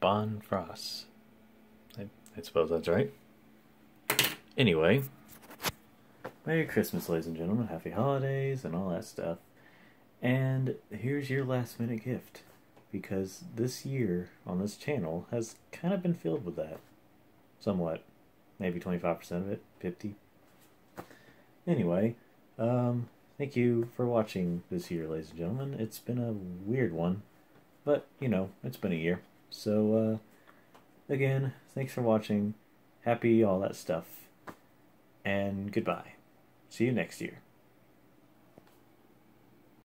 Bon Frost. I, I suppose that's right. Anyway, Merry Christmas, ladies and gentlemen. Happy holidays and all that stuff. And here's your last minute gift. Because this year on this channel has kind of been filled with that. Somewhat. Maybe 25% of it, 50. Anyway, um, thank you for watching this year, ladies and gentlemen. It's been a weird one. But, you know, it's been a year. So, uh, again, thanks for watching. Happy all that stuff. And goodbye. See you next year.